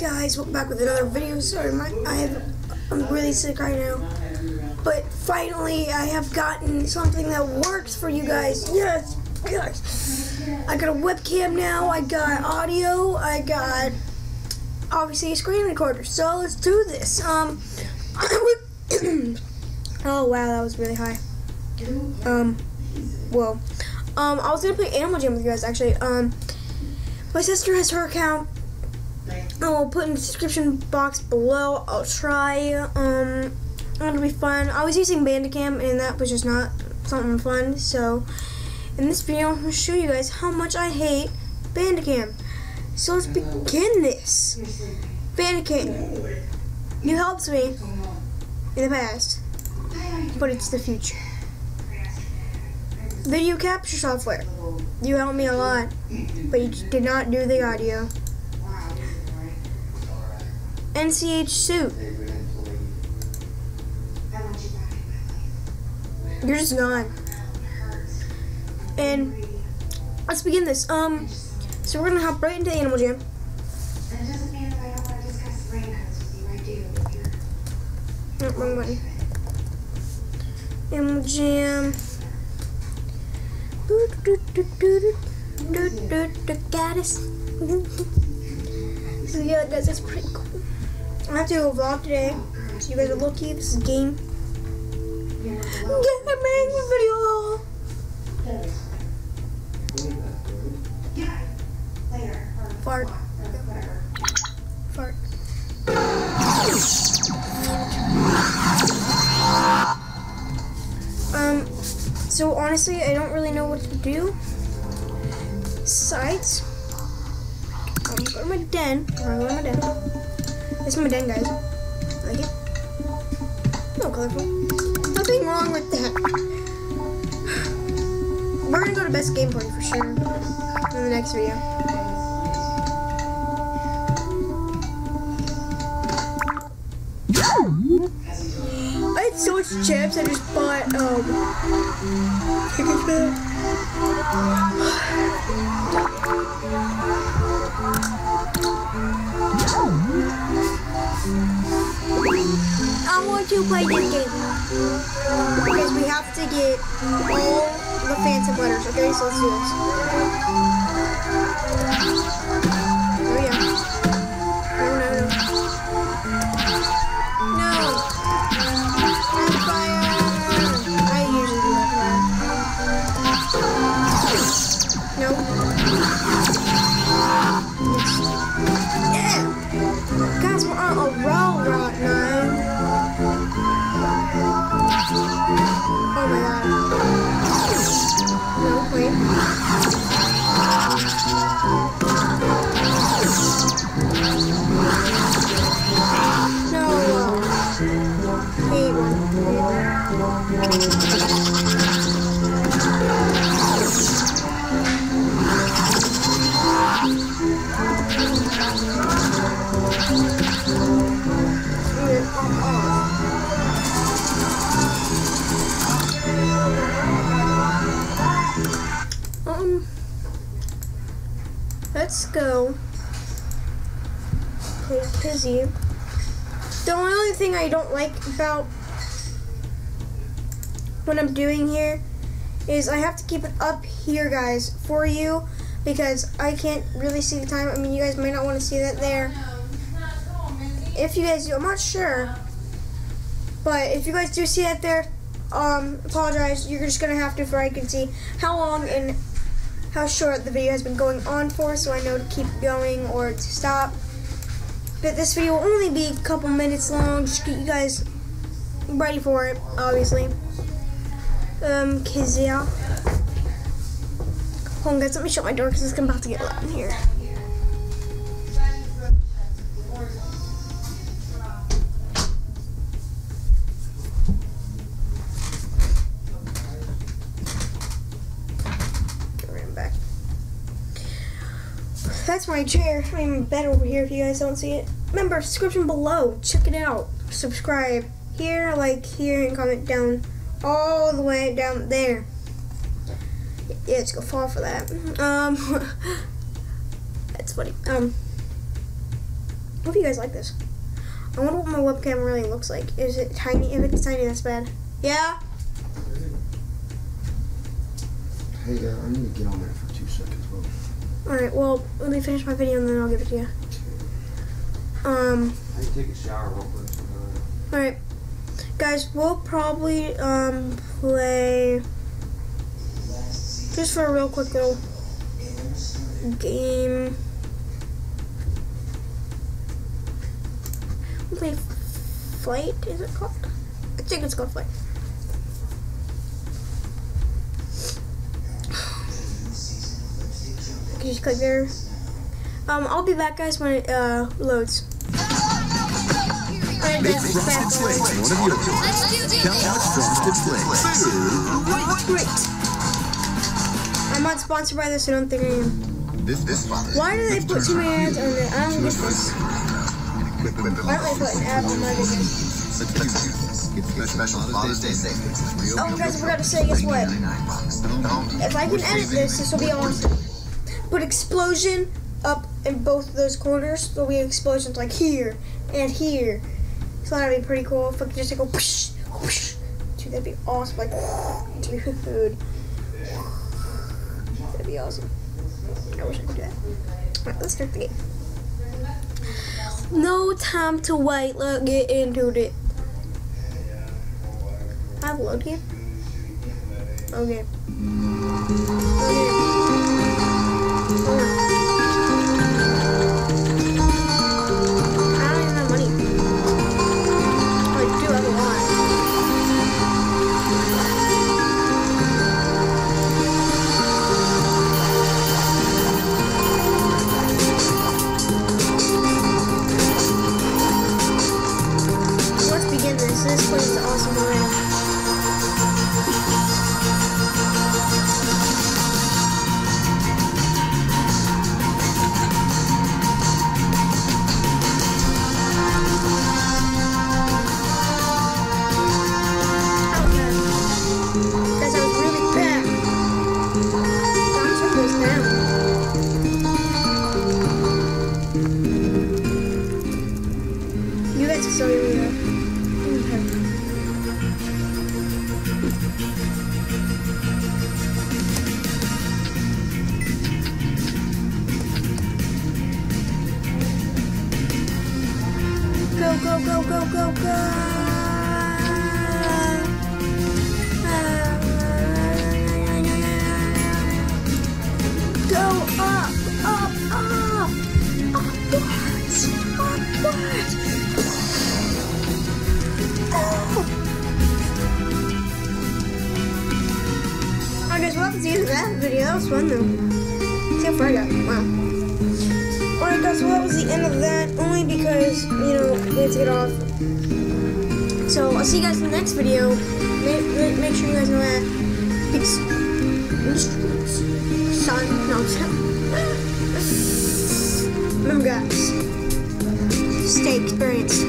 Guys, welcome back with another video. Sorry, my I have I'm really sick right now. But finally I have gotten something that works for you guys. Yes, yes. I got a webcam now, I got audio, I got obviously a screen recorder. So let's do this. Um Oh wow, that was really high. Um whoa. Um I was gonna play Animal Jam with you guys actually. Um my sister has her account I'll put in the description box below. I'll try. Um, it'll be fun. I was using Bandicam and that was just not something fun. So, in this video, I'm to show you guys how much I hate Bandicam. So let's begin this. Bandicam. You helped me in the past, but it's the future. Video capture software. You helped me a lot, but you did not do the audio. NCH suit. You're just gone. And let's begin this. Um, so we're gonna hop right into Animal Jam. No, wrong button. Animal Jam. Do do do do do do do do goddess. so yeah, guys, that's pretty cool. I do a vlog today, so you guys are lucky. This is game. Gaming video. Fart. Fart. Um, so honestly, I don't really know what to do. Sites. I'm going to my den. I'm going to my den. This is my den, guys. Like it? No colorful. Nothing wrong with that. We're gonna go to best gameplay for sure in the next video. I had so much chips. I just bought um. Want to play this game because we have to get all the phantom letters. Okay, so let's do this. The only thing I don't like about what I'm doing here is I have to keep it up here, guys, for you because I can't really see the time. I mean, you guys might not want to see that there. If you guys do, I'm not sure. But if you guys do see that there, um, apologize. You're just gonna have to, for I can see how long and how short the video has been going on for, so I know to keep going or to stop. But this video will only be a couple minutes long. Just get you guys ready for it, obviously. Um, cause yeah. Hold on, guys. Let me shut my door because it's about to get loud in here. That's my chair. I mean, bed over here if you guys don't see it. Remember, description below. Check it out. Subscribe here, like here, and comment down all the way down there. Yeah, it's gonna fall for that. Um, that's funny. Um, Hope you guys like this. I wonder what my webcam really looks like. Is it tiny? If it's tiny, that's bad. Yeah. Hey, uh, I need to get on there for two seconds. Bro. All right. Well, let me finish my video and then I'll give it to you. Um. I take a shower real quick. All right, guys. We'll probably um play just for a real quick little game. We'll play Flight. Is it called? I think it's called Flight. You can just click there. Um, I'll be back, guys, when it uh, loads. Alright, Make Frosted. Flakes one of yours. Let's do this. Count out Frosted Flakes. Great. I'm not sponsored by this. I don't think I am. This this Why do they put too many ads on there? I don't get this. Why don't they put an ad on my videos? Special Father's Day savings. Oh, guys, I forgot to say, guess what? If I can edit this, this will be awesome. Put explosion up in both of those corners. There'll be explosions like here and here. So that'd be pretty cool if I could just like, go whoosh, whoosh. Dude, that'd be awesome. Like, dude. That'd be awesome. I wish I could do that. Alright, let's start the game. No time to wait. Let's get into it. I have load here. Okay. Okay. I Can still hear me. Go, go, go, go, go, go. Go up, up, up. Upwards, upwards. See that video. That was fun though. See how far I got. Wow. Alright guys, well that was the end of that, only because, you know, we had to get off. So, I'll see you guys in the next video. Make, make, sure you guys know that. Peace. Son, no, Remember guys, stay experienced.